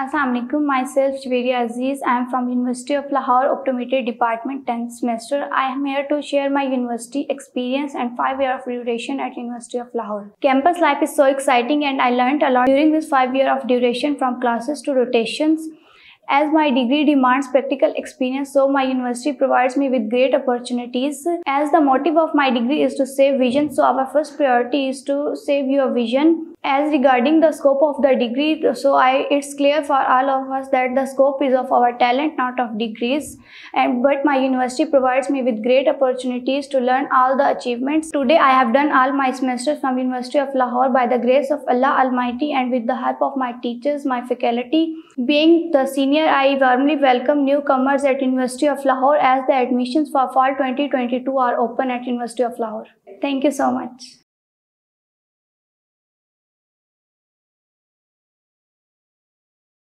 Assalamualaikum. Myself Javeria Aziz. I am from University of Lahore Optometry Department 10th semester. I am here to share my university experience and 5 year of duration at University of Lahore. Campus life is so exciting and I learned a lot during this 5 year of duration from classes to rotations. As my degree demands practical experience, so my university provides me with great opportunities. As the motive of my degree is to save vision, so our first priority is to save your vision. As regarding the scope of the degree, so I it's clear for all of us that the scope is of our talent, not of degrees. And but my university provides me with great opportunities to learn all the achievements. Today I have done all my semesters from University of Lahore by the grace of Allah Almighty and with the help of my teachers, my faculty. Being the senior I warmly welcome newcomers at University of Lahore as the admissions for fall 2022 are open at University of Lahore. Thank you so much.